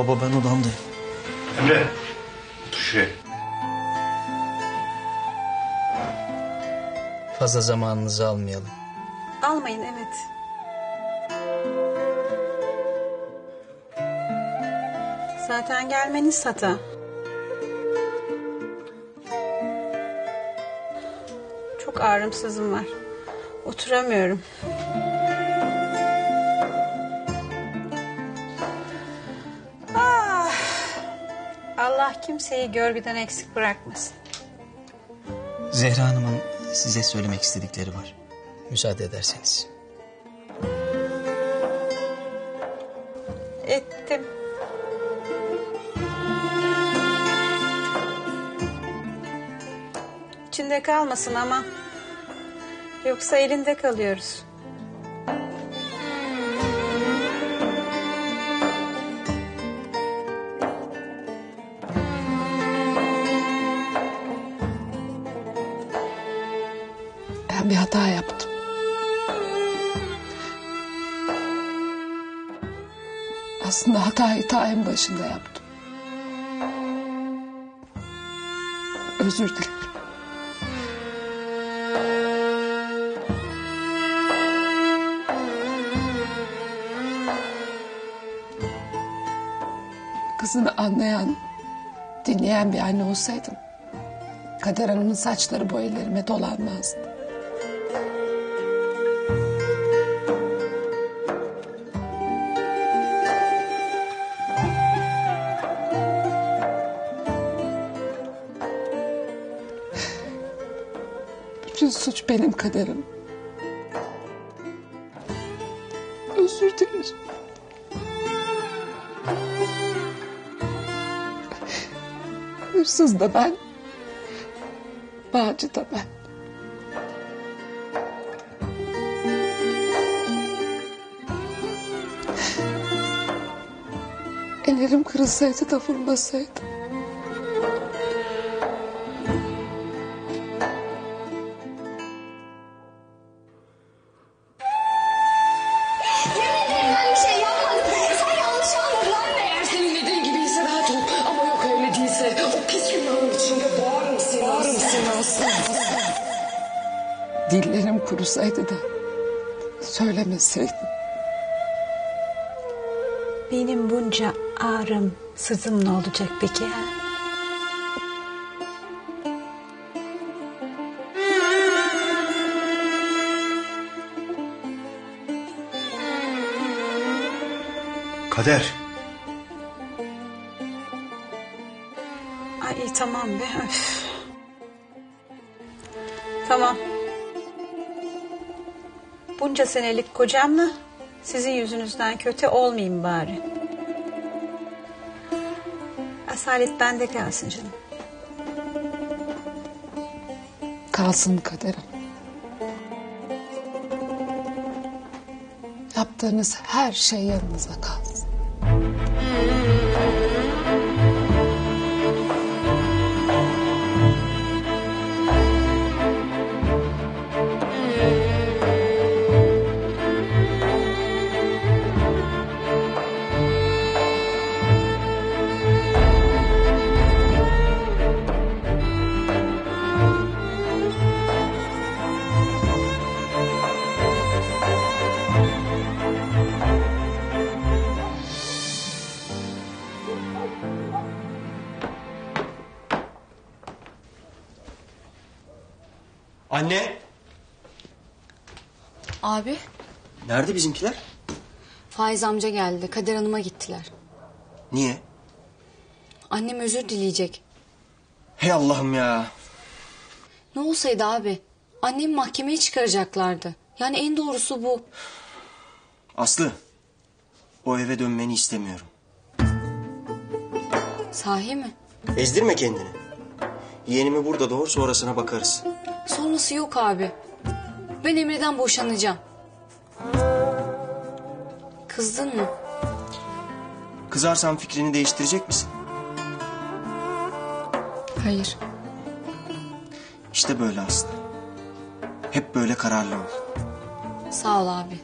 Baba ben odamdayım. Emre. Şuraya. Fazla zamanınızı almayalım. Almayın evet. Zaten gelmeniz hata. Çok ağrımsızım var. Oturamıyorum. Allah kimseyi görgüden eksik bırakmasın. Zehra Hanım'ın size söylemek istedikleri var. Müsaade ederseniz. Ettim. İçinde kalmasın ama. Yoksa elinde kalıyoruz. Bir hata yaptım. Aslında hatayı ta en başında yaptım. Özür dilerim. Kızını anlayan, dinleyen bir anne olsaydım... ...Kader Hanım'ın saçları bu dolanmazdı. Bütün suç benim kaderim. Özür dilerim. Hırsız da ben. Bağcı da ben. Ellerim kırılsaydı da vurmasaydı. Dillerim kurusaydı da söylemeseydim. Benim bunca ağrım, sızım ne olacak peki ha? Kader. Ay iyi, tamam be. Öf. Tamam. Bunca senelik kocamla sizin yüzünüzden kötü olmayayım bari. Asalet bende kalsın canım. Kalsın kaderim. Yaptığınız her şey yanınıza kalsın. Anne. Abi, Nerede bizimkiler? Faiz amca geldi. Kader Hanım'a gittiler. Niye? Annem özür dileyecek. Hey Allah'ım ya. Ne olsaydı abi? Annemi mahkemeye çıkaracaklardı. Yani en doğrusu bu. Aslı. O eve dönmeni istemiyorum. Sahi mi? Ezdirme kendini. Yeğenimi burada doğur sonrasına bakarız. Sonrası yok abi. Ben Emre'den boşanacağım. Kızdın mı? Kızarsan fikrini değiştirecek misin? Hayır. İşte böyle Aslı. Hep böyle kararlı ol. Sağ ol abi.